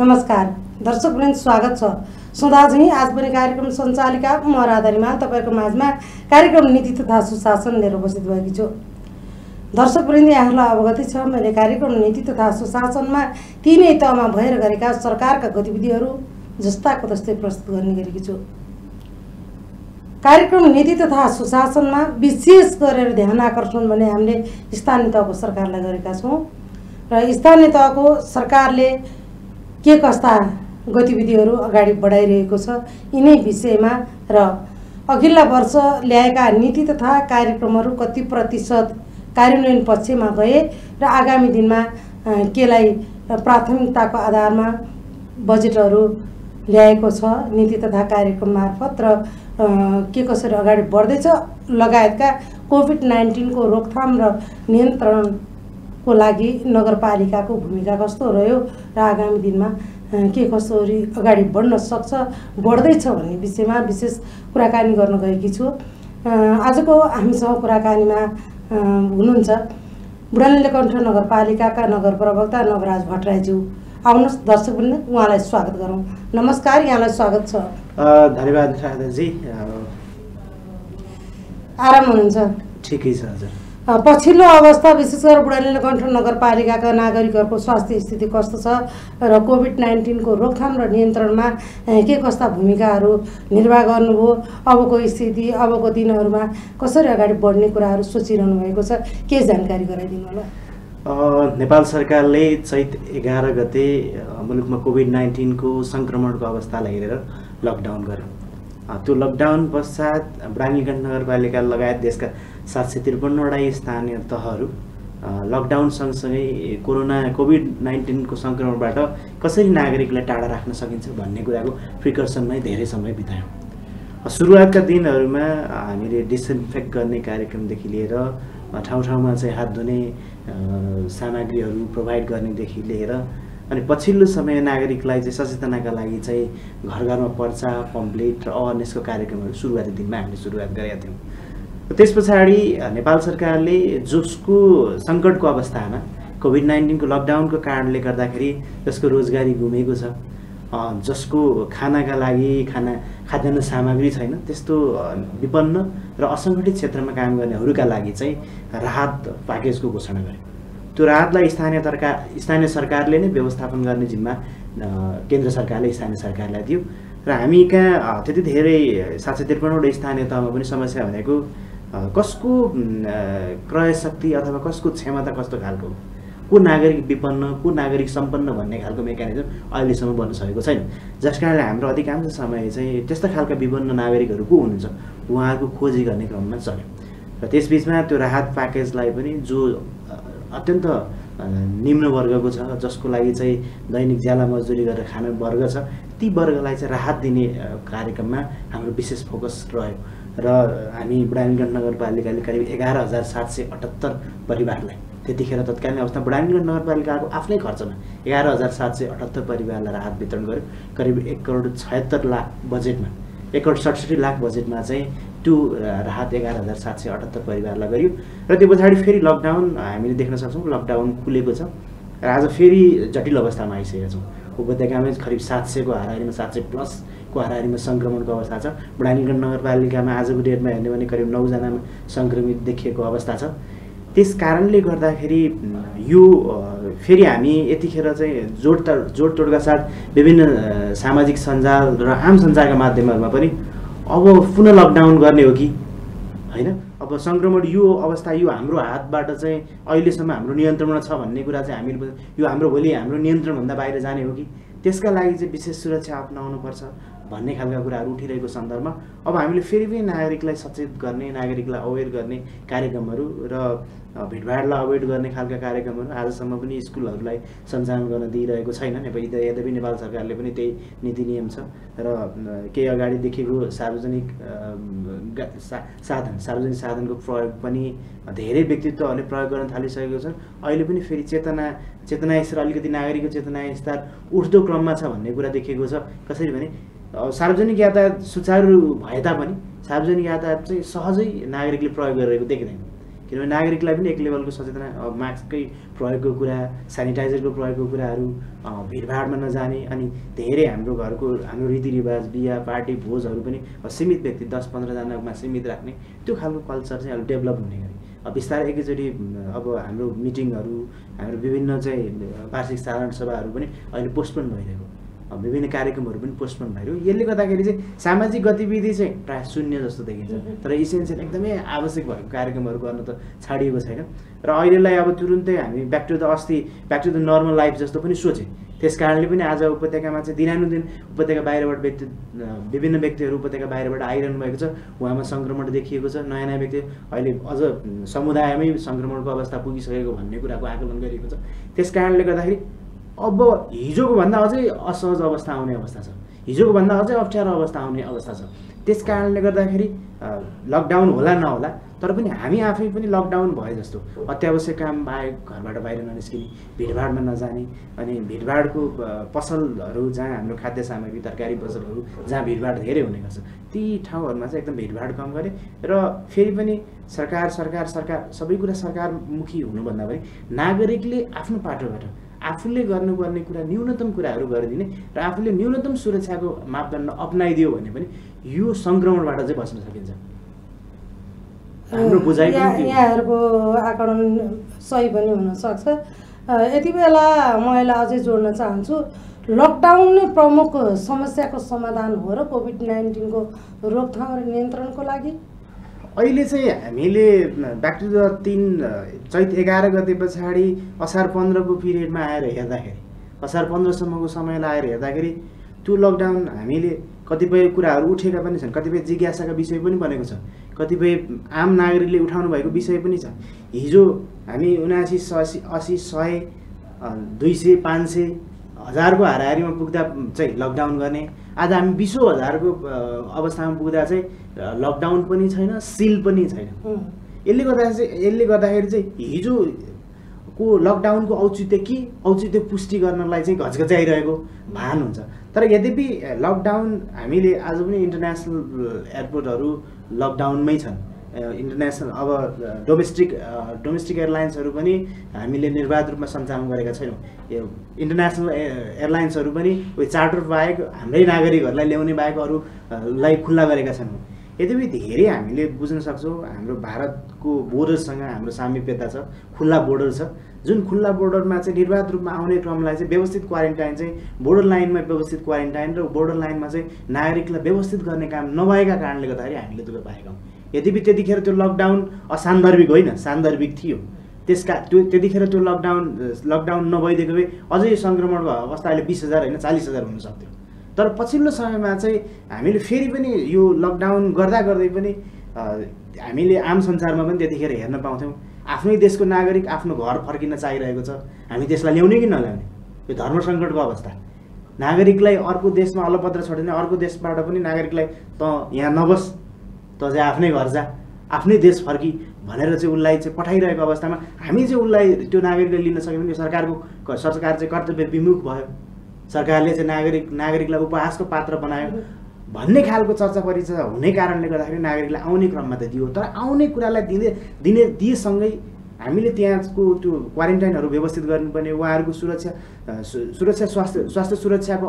नमस्कार। दर्शक वृन्द स्वागत छ। सदा झैँ आज पनि कार्यक्रम सञ्चालिका म राधारीमा तपाईँको माझमा कार्यक्रम नीति तथा सुशासन लिएर उपस्थित भएकी छु। दर्शक वृन्द यहाँहरूलाई अवगति छ मैले कार्यक्रम नीति तथा सुशासनमा तिनै तहमा भएर गरेका सरकारका गतिविधिहरू जस्ताको तस्तै प्रस्तुत गर्ने गरेकी छु। कार्यक्रम नीति तथा सुशासनमा विशेष गरेर ध्यान आकर्षण भने हामीले स्थानीय तहको सरकारलाई गरेका छौँ। र स्थानीय तहको सरकारले के कस्ता गतिविधिहरू अगाडि बढाइरहेको छ यिनै विषयमा र अघिल्ला वर्ष ल्याएका नीति तथा कार्यक्रमहरू कति प्रतिशत कार्यान्वयन पक्षमा गए र आगामी दिनमा केलाई प्राथमिकताको आधारमा बजेटहरू ल्याएको छ नीति तथा कार्यक्रम मार्फत र के कसरी अगाडि बढ्दैछ लगायतका कोभिड नाइन्टिनको रोकथाम र नियन्त्रणको लागि नगरपालिकाको भूमिका कस्तो रह्यो र आगामी दिनमा के कसरी अगाडि बढ्न सक्छ बढ्दैछ भन्ने विषयमा विशेष कुराकानी गर्न गएकी छु। आजको हामीसँग कुराकानीमा हुनुहुन्छ बुढानीले कण्ठ नगरपालिकाका नगर प्रवक्ता नवराज भट्टराईज्यू। आउनुहोस् दर्शकवृन्द उहाँलाई स्वागत गरौँ। नमस्कार यहाँलाई स्वागत छ। धन्यवाद राधाजी आराम हुनुहुन्छ? ठिकै छ हजुर। पछिल्लो अवस्था विशेष गरेर बुढानीले कण्ठ नगरपालिकाका नागरिकहरूको स्वास्थ्य स्थिति कस्तो छ र कोभिड नाइन्टिनको रोकथाम र नियन्त्रणमा के कस्ता भूमिकाहरू निर्वाह गर्नुभयो अबको स्थिति अबको दिनहरूमा कसरी अगाडि बढ्ने कुराहरू सोचिरहनु भएको छ के जानकारी गराइदिनु होला? नेपाल सरकारले चैत एघार गते मुलुकमा कोभिड नाइन्टिनको सङ्क्रमणको अवस्थालाई हेरेर लकडाउन गर्यो। त्यो लकडाउन पश्चात ब्राह्मीगञ्ज नगरपालिका लगायत देशका सात सय त्रिपन्नवटा स्थानीय तहहरू लकडाउन सँगसँगै कोरोना कोभिड नाइन्टिनको सङ्क्रमणबाट कसरी नागरिकलाई टाढा राख्न सकिन्छ भन्ने कुराको प्रिकर्सनमै धेरै समय बितायौँ। सुरुवातका दिनहरूमा हामीले डिसइन्फेक्ट गर्ने कार्यक्रमदेखि लिएर ठाउँ ठाउँमा चाहिँ हात धुने सामग्रीहरू प्रोभाइड गर्नेदेखि लिएर अनि पछिल्लो समय नागरिकलाई चाहिँ सचेतनाका लागि चाहिँ घर घरमा पर्चा पम्पलेट र अवेरनेसको कार्यक्रमहरू सुरुवाती दिनमा हामीले सुरुवात गरेका थियौँ। त्यस पछाडि नेपाल सरकारले जसको सङ्कटको अवस्थामा कोभिड नाइन्टिनको लकडाउनको कारणले गर्दाखेरि जसको रोजगारी गुमेको छ जसको खानाका लागि खाना खाद्यान्न सामग्री छैन त्यस्तो विपन्न र असङ्गठित क्षेत्रमा काम गर्नेहरूका लागि चाहिँ राहत प्याकेजको घोषणा गर्यो त्यो राहतलाई स्थानीय सरकार स्थानीय सरकारले नै व्यवस्थापन गर्ने जिम्मा केन्द्र सरकारले स्थानीय सरकारलाई दियो। र हामी कहाँ त्यति धेरै सात सय त्रिपन्नवटा स्थानीय तहमा पनि समस्या भनेको कसको क्रय शक्ति अथवा कसको क्षमता कस्तो खालको? को नागरिक विपन्न को नागरिक सम्पन्न भन्ने खालको मेकानिजम अहिलेसम्म बन्न सकेको छैन। जस कारणले हाम्रो अधिकांश समय चाहिँ त्यस्तो खालका विपन्न नागरिकहरू को हुनुहुन्छ? उहाँहरूको खोजी गर्ने क्रममा चल्यो। र त्यसबिचमा त्यो राहत प्याकेजलाई पनि जो अत्यन्त निम्न वर्गको छ जसको लागि चाहिँ दैनिक ज्याला मजदुरी गरेर खाने वर्ग छ ती वर्गलाई चाहिँ राहत दिने कार्यक्रममा हाम्रो विशेष फोकस रह्यो र हामी बुढानीगढ नगरपालिकाले करिब एघार हजार सात सय अठहत्तर परिवारलाई त्यतिखेर तत्कालीन अवस्था बुढानीगढ नगरपालिकाको आफ्नै खर्चमा एघार हजार सात सय अठहत्तर परिवारलाई राहत वितरण गर्यो। करिब एक करोड छयत्तर लाख बजेटमा एक करोड सडसठी लाख बजेटमा चाहिँ त्यो राहत एघार हजार सात सय अठहत्तर परिवारलाई गरियो। र त्यो पछाडि फेरि लकडाउन हामीले देख्न सक्छौँ लकडाउन खुलेको छ। र आज फेरि जटिल अवस्थामा आइसकेका छौँ। उपत्यकामै करिब सात सयको हाराहारीमा सात सय प्लस को हाराहारीमा सङ्क्रमणको अवस्था छ। बुढानीगढ नगरपालिकामा आजको डेटमा हेर्ने भने करिब नौजनामा सङ्क्रमित देखिएको अवस्था छ। त्यस कारणले गर्दाखेरि यो फेरि हामी यतिखेर चाहिँ जोड जोडतोडका साथ विभिन्न सामाजिक सञ्जाल र आम सञ्चारका माध्यमहरूमा पनि अब पुनः लकडाउन गर्ने हो कि? होइन? अब सङ्क्रमण यो अवस्था यो हाम्रो हातबाट चाहिँ अहिलेसम्म हाम्रो नियन्त्रणमा छ भन्ने कुरा चाहिँ हामीले यो हाम्रो भोलि हाम्रो नियन्त्रणभन्दा बाहिर जाने हो कि? त्यसका लागि चाहिँ विशेष सुरक्षा अप्नाउनुपर्छ। भन्ने खालका कुराहरू उठिरहेको सन्दर्भमा अब हामीले फेरि पनि नागरिकलाई सचेत गर्ने नागरिकलाई अवेर गर्ने कार्यक्रमहरू र भिडभाडलाई अभोइड गर्ने खालका कार्यक्रमहरू आजसम्म पनि स्कुलहरूलाई सञ्चालन गर्न दिइरहेको छैन। नेपाल यद्यपि नेपाल सरकारले पनि त्यही नीति नियम छ र केही अगाडिदेखिको सार्वजनिक साधन सार्वजनिक साधनको प्रयोग पनि धेरै व्यक्तित्वहरूले प्रयोग गर्न थालिसकेको छन्। अहिले पनि फेरि चेतना चेतना स्तर अलिकति नागरिकको चेतना स्तर उठ्दो क्रममा छ भन्ने कुरा देखिएको छ। कसरी भने सार्वजनिक यातायात सुचारु भए तापनि सार्वजनिक यातायात चाहिँ सहजै नागरिकले प्रयोग गरिरहेको देखिँदैन। किनभने नागरिकलाई पनि एक लेभलको सचेतना मास्ककै प्रयोगको कुरा सेनिटाइजरको प्रयोगको कुराहरू भिडभाडमा नजाने अनि धेरै हाम्रो घरको हाम्रो रीतिरिवाज बिहा पार्टी भोजहरू पनि सीमित व्यक्ति दस पन्ध्रजनामा सीमित राख्ने त्यो खालको कल्चर चाहिँ अलिक डेभलप हुने गरी। अब बिस्तारै एकैचोटि अब हाम्रो मिटिङहरू हाम्रो विभिन्न चाहिँ वार्षिक साधारण सभाहरू पनि अहिले पोस्टपोन भइरहेको। विभिन्न कार्यक्रमहरू पनि पोस्टपोन भइरहेको यसले गर्दाखेरि चाहिँ सामाजिक गतिविधि चाहिँ प्रायः शून्य जस्तो देखिन्छ। तर इसेन्सियल एकदमै आवश्यक भएको कार्यक्रमहरू गर्न त छाडिएको छैन। र अहिलेलाई अब तुरुन्तै हामी ब्याक टु द अस्ति back to the normal life जस्तो पनि सोचेँ। त्यस कारणले पनि आज उपत्यकामा चाहिँ दिनानुदिन उपत्यका बाहिरबाट व्यक्ति विभिन्न व्यक्तिहरू उपत्यका बाहिरबाट आइरहनु भएको छ। उहाँमा सङ्क्रमण देखिएको छ। नयाँ नयाँ व्यक्ति अहिले अझ समुदायमै सङ्क्रमणको अवस्था पुगिसकेको भन्ने कुराको आकलन गरिएको छ। त्यस कारणले गर्दाखेरि अब हिजोको भन्दा अझै असहज अवस्था आउने अवस्था छ। हिजोको भन्दा अझै अप्ठ्यारो अवस्था आउने अवस्था छ। त्यस कारणले गर्दाखेरि लकडाउन होला नहोला तर पनि हामी आफै पनि लकडाउन भए जस्तो। अत्यावश्यक काम बाहेक घरबाट बाहिर ननिस्किने भिडभाडमा नजाने अनि भिडभाडको पसलहरू जहाँ हाम्रो खाद्य सामग्री तरकारी पसलहरू जहाँ भिडभाड धेरै हुने गर्छ ती ठाउँहरूमा चाहिँ एकदम भिडभाड कम गरे र फेरि पनि सरकार सरकार सरकार सबै कुरा सरकारमुखी हुनुभन्दा पनि नागरिकले आफ्नो पाटोबाट आफूले गर्नुपर्ने कुरा न्यूनतम कुराहरू गरिदिने र आफूले न्यूनतम सुरक्षाको मापदण्ड अप्नाइदियो भने पनि यो सङ्क्रमणबाट चाहिँ बच्न सकिन्छ। हाम्रो बुझाइ। यहाँहरूको आकलन सही पनि हुनसक्छ। यति बेला म यसलाई अझै जोड्न चाहन्छु लकडाउन नै प्रमुख समस्याको समाधान हो र कोभिड नाइन्टिनको रोकथाम र नियन्त्रणको लागि। अहिले चाहिँ हामीले ब्याक टु द तिन चैत एघार गते पछाडि असार पन्ध्रको पिरियडमा आएर हेर्दाखेरि असार पन्ध्रसम्मको समयलाई आएर हेर्दाखेरि त्यो लकडाउन हामीले कतिपय कुराहरू उठेका पनि छन् कतिपय जिज्ञासाका विषय पनि बनेको छ कतिपय आम नागरिकले उठाउनु भएको विषय पनि छ। हिजो हामी उनासी ससी असी सय दुई सय पाँच सय हजारको हाराहारीमा पुग्दा चाहिँ लकडाउन गर्ने आज हामी बिसौँ हजारको अवस्थामा पुग्दा चाहिँ लकडाउन पनि छैन सिल पनि छैन। यसले गर्दा चाहिँ यसले गर्दाखेरि चाहिँ हिजोको लकडाउनको औचित्य के औचित्य पुष्टि गर्नलाई चाहिँ घचघचाइरहेको भान हुन्छ। तर यद्यपि लकडाउन हामीले आज पनि इन्टरनेसनल एयरपोर्टहरू लकडाउनमै छन्। इन्टरनेसनल अब डोमेस्टिक डोमेस्टिक एयरलाइन्सहरू पनि हामीले निर्वाध रूपमा सञ्चालन गरेका छैनौँ। यो इन्टरनेसनल एयरलाइन्सहरू पनि उयो चार्टर बाहेक हाम्रै नागरिकहरूलाई ल्याउने बाहेक अरूलाई खुल्ला गरेका छैनौँ। यद्यपि धेरै हामीले बुझ्न सक्छौँ हाम्रो भारतको बोर्डरसँग हाम्रो सामिप्यता छ खुल्ला बोर्डर छ। जुन खुल्ला बोर्डरमा चाहिँ निर्वाध रूपमा आउने क्रमलाई चाहिँ व्यवस्थित क्वारेन्टाइन चाहिँ बोर्डर लाइनमा व्यवस्थित क्वारेन्टाइन र बोर्डर लाइनमा चाहिँ नागरिकलाई व्यवस्थित गर्ने काम नभएका कारणले गर्दाखेरि हामीले दुःख पाएका हौँ। यद्यपि त्यतिखेर त्यो लकडाउन असान्दर्भिक होइन सान्दर्भिक थियो। त्यसका त्यो त्यतिखेर त्यो लकडाउन लकडाउन नभइदिएको भए अझै सङ्क्रमणको अवस्था अहिले बिस हजार होइन चालिस हजार हुन सक्थ्यो। तर पछिल्लो समयमा चाहिँ हामीले फेरि पनि यो लकडाउन गर्दा गर्दै पनि हामीले आम संसारमा पनि त्यतिखेर हेर्न पाउँथ्यौँ। आफ्नै देशको नागरिक आफ्नो घर फर्किन चाहिरहेको छ। हामी त्यसलाई ल्याउने कि नल्याउने? यो धर्म सङ्कटको अवस्था। नागरिकलाई अर्को देशमा अलपत्र छोड्यो भने अर्को देशबाट पनि नागरिकलाई त यहाँ नबस। त चाहिँ आफ्नै घर जा आफ्नै देश फर्की भनेर चाहिँ उसलाई चाहिँ पठाइरहेको अवस्थामा हामी चाहिँ उसलाई त्यो नागरिकले लिन सक्यो भने सरकारको सरकार चाहिँ कर्तव्य विमुख भयो। सरकारले चाहिँ नागरिक नागरिकलाई उपहासको पात्र बनायो। भन्ने खालको चर्चा परिचर्चा हुने कारणले गर्दाखेरि नागरिकलाई आउने क्रममा त दियो तर आउने कुरालाई दिँदै दिने दिएसँगै हामीले त्यहाँको त्यो क्वारेन्टाइनहरू व्यवस्थित गर्नुपर्ने उहाँहरूको सुरक्षा सुरक्षा स्वास्थ्य स्वास्थ्य सुरक्षाको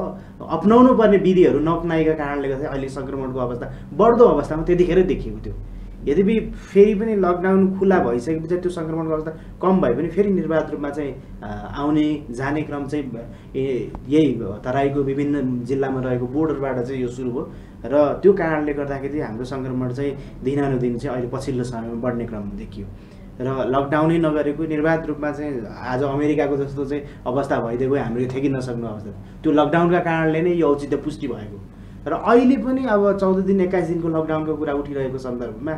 अप्नाउनु पर्ने विधिहरू नअप्नाएका कारणले गर्दा अहिले सङ्क्रमणको अवस्था बढ्दो अवस्थामा त्यतिखेरै देखिएको थियो। यद्यपि फेरि पनि लकडाउन खुला भइसके पछाडि त्यो सङ्क्रमणको अवस्था कम भए पनि फेरि निर्वाध रूपमा चाहिँ आउने जाने क्रम चाहिँ यही तराईको विभिन्न जिल्लामा रहेको बोर्डरबाट चाहिँ यो सुरु भयो। र त्यो कारणले गर्दाखेरि हाम्रो सङ्क्रमण चाहिँ दिनानुदिन चाहिँ अहिले पछिल्लो समयमा बढ्ने क्रम देखियो। र लकडाउनै नगरेको निर्वाध रूपमा चाहिँ आज अमेरिकाको जस्तो चाहिँ अवस्था भइदिएको भए हाम्रो यो ठेकी नसक्ने अवस्था। त्यो लकडाउनका कारणले नै यो औचित्य पुष्टि भएको। र अहिले पनि अब चौध दिन एक्काइस दिनको लकडाउनको कुरा उठिरहेको सन्दर्भमा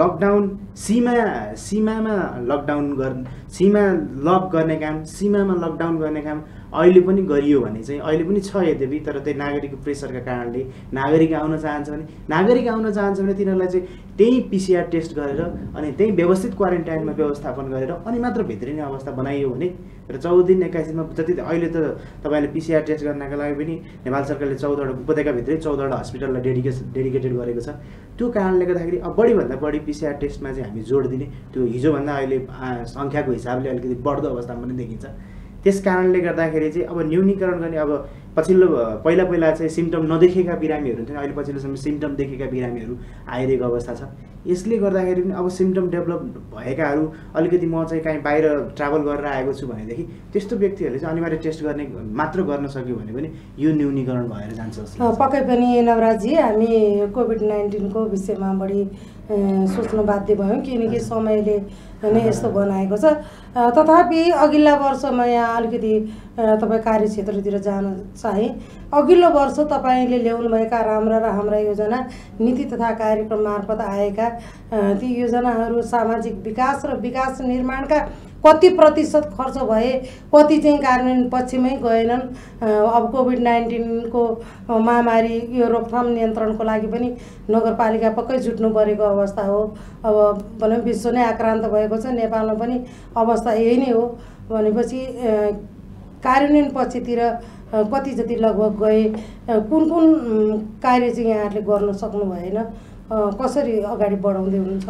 लकडाउन सीमा सीमामा लकडाउन गर्ने सीमा लक गर्ने काम सीमामा लकडाउन गर्ने काम अहिले पनि गरियो भने चाहिँ अहिले पनि छ यद्यपि तर त्यही नागरिकको प्रेसरका कारणले नागरिक आउन चाहन्छ भने नागरिक आउन चाहन्छ भने तिनीहरूलाई चाहिँ त्यही पिसिआर टेस्ट गरेर अनि त्यही व्यवस्थित क्वारेन्टाइनमा व्यवस्थापन गरेर अनि मात्र भित्रिने अवस्था बनाइयो भने र चौध दिन एक्काइस दिनमा जति अहिले त तपाईँले पिसिआर टेस्ट गर्नका लागि पनि नेपाल सरकारले चौधवटा उपत्यकाभित्रै चौधवटा हस्पिटललाई डेडिकेस डेडिकेटेड गरेको छ। त्यो कारणले गर्दाखेरि अब बढीभन्दा बढी पिसिआर टेस्टमा चाहिँ हामी जोड दिने त्यो हिजोभन्दा अहिले सङ्ख्याको हिसाबले अलिकति बढ्दो अवस्थामा पनि देखिन्छ। त्यस कारणले गर्दाखेरि चाहिँ अब न्यूनीकरण गर्ने अब पछिल्लो पहिला पहिला चाहिँ सिम्टम नदेखेका बिरामीहरू हुन्थ्यो। अहिले पछिल्लो समय सिम्टम देखेका बिरामीहरू आइरहेको अवस्था छ। यसले गर्दाखेरि पनि अब सिम्टम डेभलप भएकाहरू अलिकति म चाहिँ काहीँ बाहिर ट्राभल गरेर आएको छु भनेदेखि त्यस्तो व्यक्तिहरूले चाहिँ अनिवार्य टेस्ट गर्ने मात्र गर्न सक्यो भने पनि यो न्यूनीकरण भएर जान्छ। पक्कै पनि नवराजजी हामी कोभिड नाइन्टिनको विषयमा बढी सोच्न बाध्य भयौँ किनकि समयले नै यस्तो बनाएको छ। तथापि अघिल्ला वर्ष म यहाँ अलिकति तपाईँ कार्यक्षेत्रतिर जान चाहेँ अघिल्लो वर्ष तपाईँले ल्याउनुभएका राम्रा र हाम्रा योजना नीति तथा कार्यक्रम मार्फत आएका ती योजनाहरू सामाजिक विकास र विकास निर्माणका कति प्रतिशत खर्च भए कति चाहिँ कार्यान्वयन पक्षमै गएनन्। अब कोभिड नाइन्टिनको महामारी यो रोकथाम नियन्त्रणको लागि पनि नगरपालिका पक्कै जुट्नु परेको अवस्था हो। अब भनौँ विश्व नै आक्रान्त भएको छ। नेपालमा पनि अवस्था यही नै हो। भनेपछि कार्यान्वयन पक्षतिर अ, कति जति लगभग गए। कुन कुन कार्य चाहिँ यहाँहरूले गर्न सक्नु भएन? कसरी अगाडि बढाउँदै हुनुहुन्छ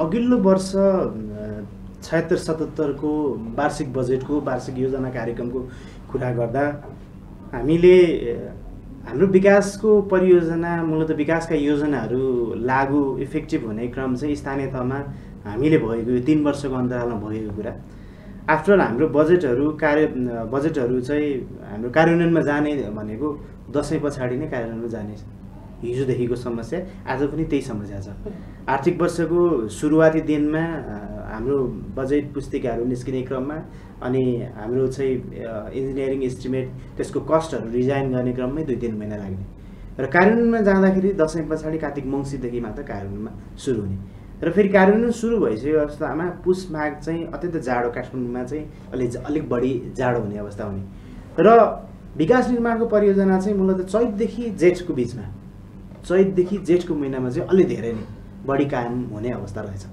अघिल्लो वर्ष छयत्तर सतहत्तरको वार्षिक बजेटको वार्षिक योजना कार्यक्रमको कुरा गर्दा हामीले हाम्रो विकासको परियोजना मूलत विकासका योजनाहरू लागु इफेक्टिभ हुने क्रम चाहिँ स्थानीय तहमा हामीले भएको यो तिन वर्षको अन्तरालमा भएको कुरा। आफ्टर हाम्रो बजेटहरू कार्य बजेटहरू चाहिँ हाम्रो कार्यान्वयनमा जाने भनेको दसैँ पछाडि नै कार्यान्वयनमा जाने हिजोदेखिको समस्या आज पनि त्यही समस्या छ। आर्थिक वर्षको सुरुवाती दिनमा हाम्रो बजेट पुस्तिकाहरू निस्किने क्रममा अनि हाम्रो चाहिँ इन्जिनियरिङ इस्टिमेट त्यसको कस्टहरू डिजाइन गर्ने क्रममै दुई तिन महिना लाग्ने। र कार्यान्वयनमा जाँदाखेरि दसैँ पछाडि कार्तिक मङ्सीदेखि मात्र कार्यान्वयनमा सुरु हुने। र फेरि कार्यान्वयन सुरु भइसकेको अवस्थामा पुस माघ चाहिँ अत्यन्त जाडो काठमाडौँमा चाहिँ अलि अलिक बढी जाडो हुने अवस्था हुने। र विकास निर्माणको परियोजना चाहिँ मूलत चैतदेखि जेठको बिचमा चैतदेखि जेठको महिनामा चाहिँ अलि धेरै नै बढी कायम हुने अवस्था रहेछ।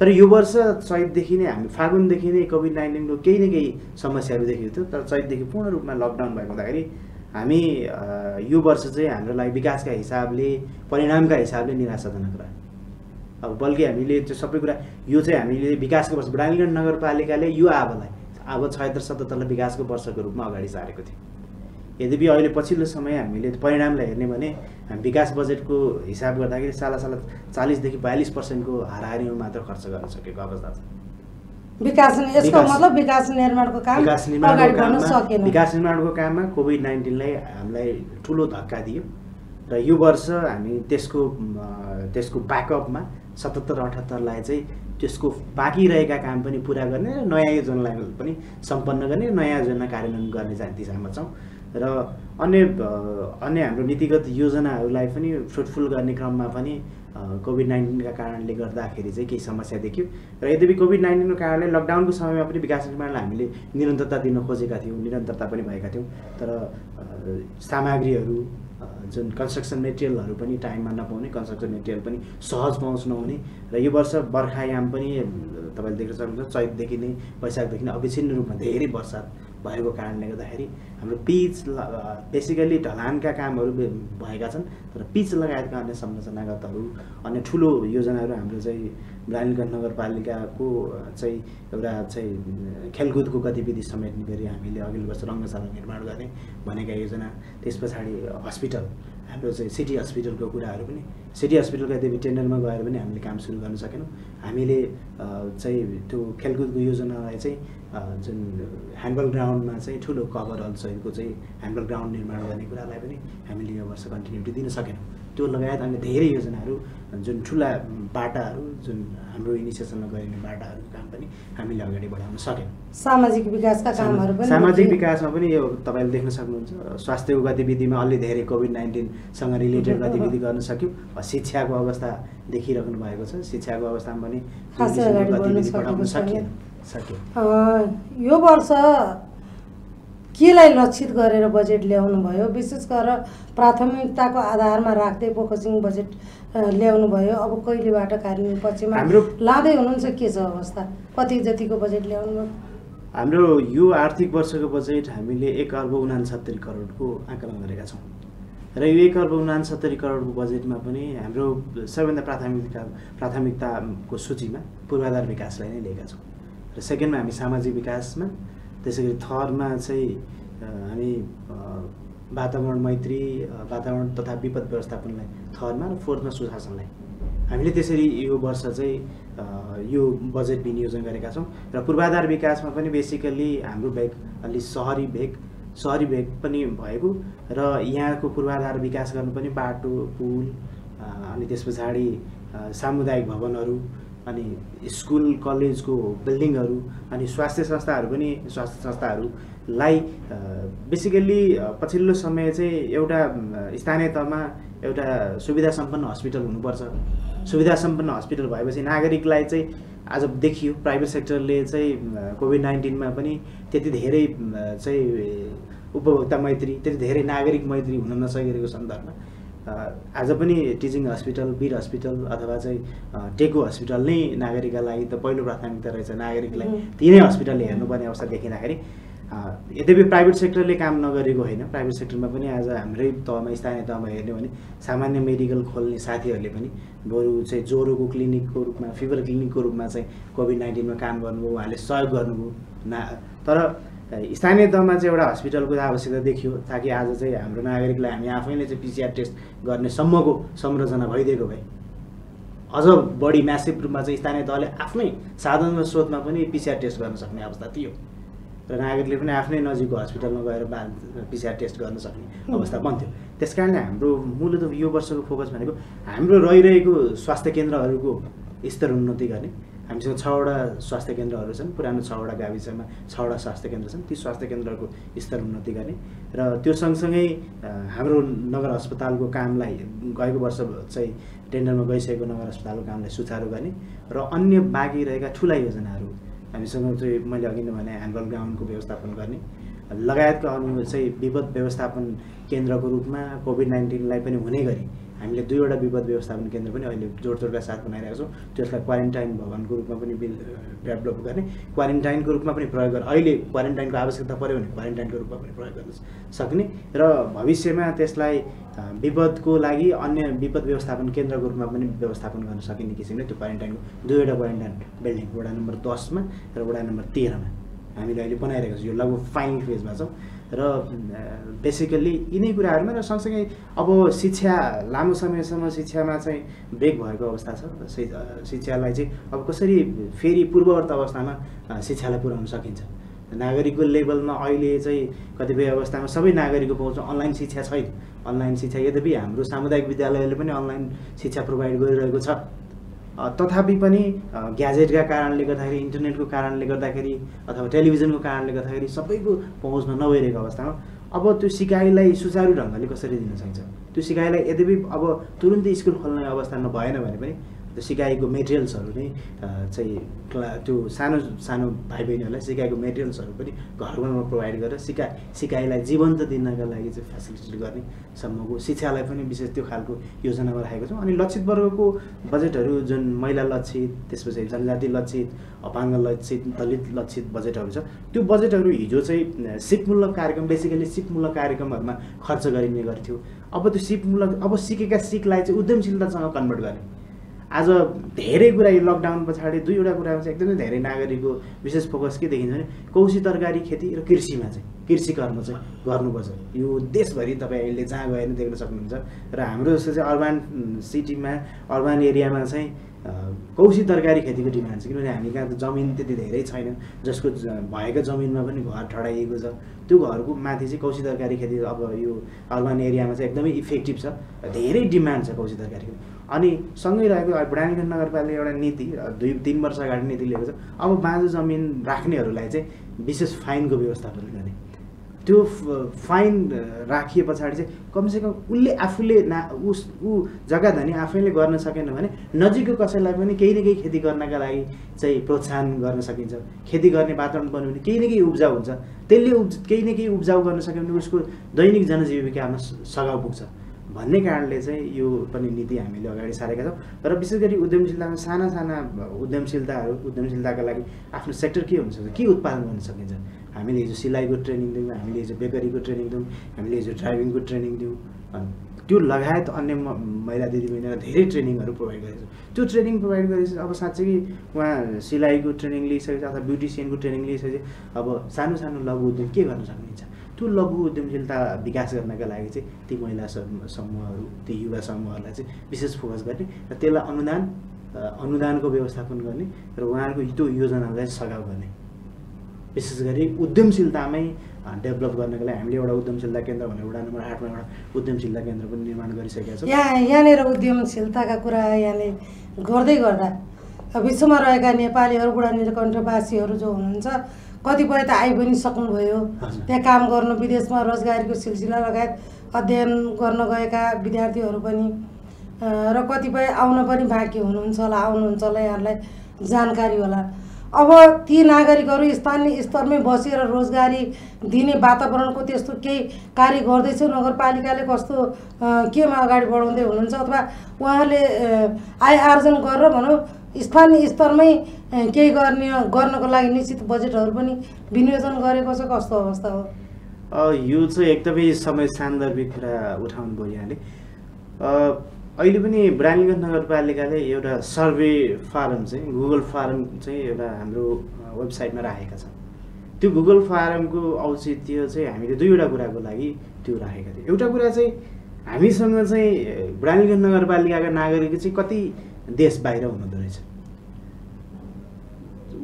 तर यो वर्ष चैतदेखि नै हामी फागुनदेखि नै कोभिड नाइन्टिनको केही न केही समस्याहरू देखेको थियो। तर चैतदेखि पूर्ण रूपमा लकडाउन भएको हुँदाखेरि हामी यो वर्ष चाहिँ हाम्रो लागि विकासका हिसाबले परिणामका हिसाबले निराशाजनक रह्यो। अब बल्कि हामीले त्यो सबै कुरा यो चाहिँ हामीले विकासको वर्ष डालीगढ नगरपालिकाले यो आबलाई अब छयत्तर सतहत्तरलाई विकासको वर्षको रूपमा अगाडि सारेको थियो। यद्यपि अहिले पछिल्लो समय हामीले परिणामलाई हेर्ने भने हामी विकास बजेटको हिसाब गर्दाखेरि साला साला चालिसदेखि बयालिस पर्सेन्टको हाराहारीमा मात्र खर्च गर्न सकेको अवस्था छ। विकास यसको मतलब विकास निर्माणको काम विकास निर्माणको विकास निर्माणको काममा कोभिड नाइन्टिनलाई हामीलाई ठुलो धक्का दियो। र यो वर्ष हामी त्यसको त्यसको ब्याकअपमा सतहत्तर अठहत्तरलाई चाहिँ त्यसको बाँकी रहेका काम पनि पुरा गर्ने र नयाँ योजनालाई पनि सम्पन्न गर्ने नयाँ योजना कार्यान्वयन गर्ने जा- दिशामा छौँ। र अन्य अन्य हाम्रो नीतिगत योजनाहरूलाई पनि फ्रुटफुल गर्ने क्रममा पनि कोभिड नाइन्टिनका कारणले गर्दाखेरि चाहिँ केही समस्या देखियो। र यद्यपि कोभिड नाइन्टिनको कारणले लकडाउनको समयमा पनि विकास निर्माणलाई हामीले निरन्तरता दिन खोजेका थियौँ निरन्तरता पनि भएका थियौँ। तर सामग्रीहरू जुन कन्स्ट्रक्सन मेटेरियलहरू पनि टाइममा नपाउने कन्स्ट्रक्सन मेटेरियल पनि सहज पहुँच नहुने र यो वर्ष बर्खायाम पनि तपाईँले देख्न सक्नुहुन्छ चैतदेखि नै वैशाखदेखि नै अविच्छिन्न रूपमा धेरै वर्षा भएको कारणले गर्दाखेरि हाम्रो पिच बेसिकली ढलानका कामहरू भएका छन् र पिच लगायतका अन्य संरचनागतहरू अन्य ठुलो योजनाहरू हाम्रो चाहिँ ब्रालिगञ्ज नगरपालिकाको चाहिँ एउटा चाहिँ खेलकुदको गतिविधि समेट्ने गरी हामीले अघिल्लो वर्ष रङ्गशाला निर्माण गर्ने भनेका योजना त्यस पछाडि हस्पिटल हाम्रो चाहिँ सिटी हस्पिटलको कुराहरू पनि सिटी हस्पिटलको यद्यपि टेन्डरमा गएर पनि हामीले काम सुरु गर्न सकेनौँ। हामीले चाहिँ त्यो खेलकुदको योजनालाई चाहिँ जुन ह्यान्डबल ग्राउन्डमा चाहिँ ठुलो कभर हलसहितको चाहिँ ह्यान्डबल ग्राउन्ड निर्माण गर्ने कुरालाई पनि हामीले यो वर्ष कन्टिन्युटी दिन सकेनौँ। त्यो लगायत अन्य धेरै योजनाहरू जुन ठुला बाटाहरू जुन हाम्रो इनिसिएसनमा गरिने बाटाहरूको काम पनि हामीले अगाडि बढाउन सकेनौँ सामाजिक विकासका कामहरू पनि सामाजिक। विकासमा पनि यो तपाईँले देख्न सक्नुहुन्छ स्वास्थ्यको गतिविधिमा अलि धेरै कोभिड नाइन्टिनसँग रिलेटेड गतिविधि गर्न सक्यौँ। शिक्षाको अवस्था देखिराख्नु भएको छ। शिक्षाको अवस्थामा पनि गतिविधि बढाउन सकिएन। सकियो यो वर्ष केलाई लक्षित गरेर बजेट ल्याउनु भयो? विशेष गरेर प्राथमिकताको आधारमा राख्दै फोकसिङ बजेट ल्याउनु भयो। अब कहिलेबाट कार्यान्वयन पक्षमा हाम्रो- लाँदै हुनुहुन्छ? के छ अवस्था? कति जतिको बजेट ल्याउनु भयो? हाम्रो यो आर्थिक वर्षको बजेट हामीले एक अर्ब उनासत्तरी करोडको आकलन गरेका छौँ। र यो एक अर्ब उनासत्तरी करोडको बजेटमा पनि हाम्रो सबैभन्दा प्राथमिकता प्राथमिकताको सूचीमा पूर्वाधार विकासलाई नै लिएका छौँ। र सेकेन्डमा हामी सामाजिक विकासमा त्यसै गरी थर्डमा चाहिँ हामी वातावरण मैत्री वातावरण तथा विपद व्यवस्थापनलाई थर्डमा र फोर्थमा सुशासनलाई। हामीले त्यसरी यो वर्ष चाहिँ यो बजेट विनियोजन गरेका छौँ र पूर्वाधार विकासमा पनि बेसिकल्ली हाम्रो भेग अलि सहरी भेग सहरी भेग पनि भएको र यहाँको पूर्वाधार विकास गर्नु पनि बाटो पुल अनि त्यस पछाडि सामुदायिक भवनहरू अनि स्कुल कलेजको बिल्डिङहरू अनि स्वास्थ्य संस्थाहरू पनि स्वास्थ्य संस्थाहरूलाई बेसिकल्ली पछिल्लो समय चाहिँ एउटा स्थानीय तहमा एउटा सुविधा सम्पन्न हस्पिटल हुनुपर्छ। सुविधा सम्पन्न हस्पिटल भएपछि नागरिकलाई चाहिँ आज देखियो प्राइभेट सेक्टरले चाहिँ कोभिड नाइन्टिनमा पनि त्यति धेरै चाहिँ उपभोक्ता मैत्री त्यति धेरै नागरिक मैत्री हुन नसकेको सन्दर्भमा आज पनि टिचिङ हस्पिटल वीर हस्पिटल अथवा चाहिँ टेको हस्पिटल नै नागरिकका लागि त पहिलो प्राथमिकता रहेछ नागरिकलाई। तिनै हस्पिटल हेर्नुपर्ने अवस्था देखिँदाखेरि यद्यपि प्राइभेट सेक्टरले काम नगरेको होइन प्राइभेट सेक्टरमा पनि आज हाम्रै तहमा स्थानीय तहमा हेर्ने हो भने सामान्य मेडिकल खोल्ने साथीहरूले पनि बरु चाहिँ ज्वरोको क्लिनिकको रूपमा फिभर क्लिनिकको रूपमा चाहिँ कोभिड नाइन्टिनमा काम गर्नुभयो उहाँले सहयोग गर्नुभयो ना तर स्थानीय तहमा चाहिँ एउटा हस्पिटलको आवश्यकता देखियो ताकि आज चाहिँ हाम्रो नागरिकलाई हामी आफैले चाहिँ पिसिआर टेस्ट गर्ने सम्मको संरचना भइदिएको भए। अझ बढी म्यासिभ रूपमा चाहिँ स्थानीय तहले आफ्नै साधन र स्रोतमा पनि पिसिआर टेस्ट गर्न सक्ने अवस्था थियो। र नागरिकले पनि आफ्नै नजिकको हस्पिटलमा गएर बा पिसिआर टेस्ट गर्न सक्ने अवस्था बन्थ्यो। त्यस कारणले हाम्रो मूलत यो वर्षको फोकस भनेको हाम्रो रहिरहेको स्वास्थ्य केन्द्रहरूको स्तर उन्नति गर्ने हामीसँग छवटा स्वास्थ्य केन्द्रहरू छन् पुरानो छवटा गाविसमा छवटा स्वास्थ्य केन्द्र छन् ती स्वास्थ्य केन्द्रहरूको स्तर उन्नति गर्ने। र त्यो सँगसँगै हाम्रो नगर अस्पतालको कामलाई गएको वर्ष चाहिँ टेन्डरमा गइसकेको नगर अस्पतालको कामलाई सुचारू गर्ने र अन्य बाँकी रहेका ठुला योजनाहरू हामीसँग चाहिँ मैले अघि नै भने ह्यान्डबल ग्राउन्डको व्यवस्थापन गर्ने लगायतका अनु चाहिँ विपद व्यवस्थापन केन्द्रको रूपमा कोभिड नाइन्टिनलाई पनि हुने गरी हामीले दुईवटा विपद व्यवस्थापन केन्द्र पनि अहिले जोडतोडका साथ बनाइरहेका छौँ। त्यसलाई क्वारेन्टाइन भवनको रूपमा पनि डेभलप गर्ने। क्वारेन्टाइनको रूपमा पनि प्रयोग गर्ने अहिले क्वारेन्टाइनको आवश्यकता पऱ्यो भने क्वारेन्टाइनको रूपमा पनि प्रयोग गर्न सक्ने। र भविष्यमा त्यसलाई विपदको लागि अन्य विपद व्यवस्थापन केन्द्रको रूपमा पनि व्यवस्थापन गर्न सकिने किसिमले त्यो क्वारेन्टाइनको दुईवटा क्वारेन्टाइन बिल्डिङ वडा नम्बर दसमा र वडा नम्बर तेह्रमा हामीले अहिले बनाइरहेको छौँ। यो लगभग फाइनल फेजमा छौँ। र बेसिकल्ली यिनै कुराहरूमा र सँगसँगै अब शिक्षा लामो समयसम्म शिक्षामा चाहिँ ब्रेक भएको अवस्था छ। शिक्षालाई चाहिँ अब कसरी फेरि पूर्ववर्त अवस्थामा शिक्षालाई पुर्याउन सकिन्छ? नागरिकको लेभलमा अहिले चाहिँ कतिपय अवस्थामा सबै नागरिकको पहुँच अनलाइन शिक्षा छैन। अनलाइन शिक्षा यद्यपि हाम्रो सामुदायिक विद्यालयले पनि अनलाइन शिक्षा प्रोभाइड गरिरहेको छ। तथापि पनि ग्याजेटका कारणले गर्दाखेरि इन्टरनेटको कारणले गर्दाखेरि अथवा टेलिभिजनको कारणले गर्दाखेरि सबैको पहुँचमा नभइरहेको अवस्थामा अब त्यो सिकाइलाई सुचारू ढङ्गले कसरी दिन सकिन्छ त्यो सिकाइलाई यद्यपि अब तुरुन्तै स्कुल खोल्ने अवस्थामा भएन भने पनि त्यो सिकाइको मेटेरियल्सहरू नै चाहिँ क्ला त्यो सानो सानो भाइ बहिनीहरूलाई सिकाइको मेटेरियल्सहरू पनि घर घरमा प्रोभाइड गरेर सिका सिकाइलाई जीवन्त दिनका लागि चाहिँ फेसिलिटी गर्ने सम्मको शिक्षालाई पनि विशेष त्यो खालको योजनामा राखेको छौँ। अनि लक्षित वर्गको बजेटहरू जुन महिला लक्षित त्यसपछि जनजाति लक्षित अपाङ्ग लक्षित दलित लक्षित बजेटहरू छ त्यो बजेटहरू हिजो चाहिँ सिपमूलक कार्यक्रम बेसिकली सिपमूलक कार्यक्रमहरूमा खर्च गरिने गर्थ्यो। अब त्यो सिपमूलक अब सिकेका सिकलाई चाहिँ उद्यमशीलतासँग कन्भर्ट गर्ने। आज धेरै कुरा यो लकडाउन पछाडि दुईवटा कुरामा चाहिँ एकदमै धेरै नागरिकको विशेष फोकस के देखिन्छ भने कौशी तरकारी खेती र कृषिमा चाहिँ कृषि कर्म चाहिँ गर्नुपर्छ। यो देशभरि तपाईँ अहिले जहाँ गएर देख्न सक्नुहुन्छ र हाम्रो जस्तो चाहिँ अर्बान सिटीमा अर्बान एरियामा चाहिँ कौशी तरकारी खेतीको डिमान्ड छ। किनभने हामी कहाँ त जमिन त्यति धेरै छैन जसको भएका जमिनमा पनि घर ठडाइएको छ। त्यो घरको माथि चाहिँ कौशी तरकारी खेती अब यो अर्बान एरियामा चाहिँ एकदमै इफेक्टिभ छ। धेरै डिमान्ड छ कौशी तरकारी खेती अनि सँगै रहेको बुढानीगञ्ज नगरपालिका एउटा नीति दुई तिन वर्ष अगाडि नीति लिएको छ। अब बाँझो जमिन राख्नेहरूलाई चाहिँ विशेष फाइनको व्यवस्थापन गर्ने। त्यो फाइन राखिए पछाडि चाहिँ कमसेकम उसले आफूले ना उस ऊ जग्गा धनी आफैले गर्न सकेन भने नजिकको कसैलाई पनि केही न केही खेती गर्नका लागि चाहिँ प्रोत्साहन गर्न सकिन्छ। खेती गर्ने वातावरण बन्यो भने केही न केही उब्जाउ हुन्छ। त्यसले उब् केही न केही उब्जाउ गर्न सक्यो भने उसको दैनिक जनजीविकामा सघाउ पुग्छ। भन्ने कारणले चाहिँ यो पनि नीति हामीले अगाडि सारेका छौँ। र विशेष गरी उद्यमशीलतामा साना साना उद्यमशीलताहरू उद्यमशीलताका लागि आफ्नो सेक्टर के हुन्छ के उत्पादन गर्न सकिन्छ? हामीले हिजो सिलाइको ट्रेनिङ दियौँ हामीले हिजो बेकरीको ट्रेनिङ दियौँ हामीले हिजो ड्राइभिङको ट्रेनिङ अनि त्यो लगायत अन्य म- महिला दिदीबहिनीलाई धेरै ट्रेनिङहरू प्रोभाइड गरेको छ। त्यो ट्रेनिङ प्रोभाइड गरेपछि अब साँच्चै उहाँ सिलाइको ट्रेनिङ लिइसकेपछि अथवा ब्युटिसियनको ट्रेनिङ लिइसकेपछि अब सानो सानो लघु उद्योग के गर्न सक्नुहुन्छ? त्यो लघु उद्यमशीलता विकास गर्नका लागि चाहिँ ती महिला सम- समूहहरू ती युवा समूहहरूलाई चाहिँ विशेष फोकस गर्ने र त्यसलाई अनुदान अनुदानको व्यवस्थापन गर्ने र उहाँहरूको त्यो योजनालाई सघाउ गर्ने। विशेष गरी उद्यमशीलतामै डेभलप गर्नको लागि हामीले एउटा उद्यमशीलता केन्द्र भनेर वडा नम्बर आठमा एउटा उद्यमशीलता केन्द्र पनि निर्माण गरिसकेका छौँ। यहाँ यहाँनिर उद्यमशीलताका कुरा यहाँले गर्दै गर्दा विश्वमा रहेका नेपालीहरू बुढा निलकण्ठवासीहरू जो हुनुहुन्छ कतिपय त आइ पनि सक्नुभयो। त्यहाँ काम गर्नु विदेशमा रोजगारीको सिलसिला लगायत अध्ययन गर्न गएका विद्यार्थीहरू पनि र कतिपय आउन पनि बाँकी हुनुहुन्छ होला आउनुहुन्छ होला यहाँहरूलाई जानकारी होला अब ती नागरिकहरू स्थानीय स्तरमै बसेर रोजगारी दिने वातावरणको त्यस्तो केही कार्य गर्दैछ नगरपालिकाले कस्तो केमा अगाडि बढाउँदै हुनुहुन्छ अथवा उहाँले आय आर्जन गरेर भनौँ स्थानीय स्तरमै केही गर्ने गर्नको लागि निश्चित बजेटहरू पनि विनियोजन गरेको छ कस्तो अवस्था हो? यो चाहिँ एकदमै समय सान्दर्भिक कुरा उठाउनु भयो यहाँले। अहिले पनि ब्रानीगञ्ज नगरपालिकाले एउटा सर्वे फारम चाहिँ गुगल फारम चाहिँ एउटा हाम्रो वेबसाइटमा राखेका छन्। त्यो गुगल फारमको औचित्य चाहिँ हामीले दुईवटा कुराको लागि त्यो राखेका थियौँ। एउटा कुरा चाहिँ हामीसँग चाहिँ अ, ब्रानीगञ्ज नगरपालिकाका नागरिक चाहिँ कति देश बाहिर हुनुहुँदो रहेछ?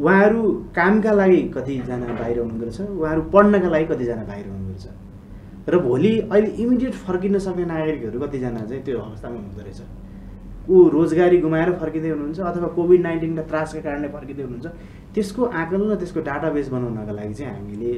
उहाँहरू कामका लागि कतिजना बाहिर हुनुहुँदो रहेछ उहाँहरू पढ्नका लागि कतिजना बाहिर हुनुहुँदो रहेछ। र भोलि अहिले इमिडिएट फर्किन सक्ने नागरिकहरू कतिजना चाहिँ त्यो अवस्थामा हुनुहुँदो रहेछ। ऊ रोजगारी गुमाएर फर्किँदै हुनुहुन्छ अथवा कोभिड नाइन्टिनका त्रासका कारणले फर्किँदै हुनुहुन्छ त्यसको आकलन र त्यसको डाटाबेस बनाउनका लागि चाहिँ हामीले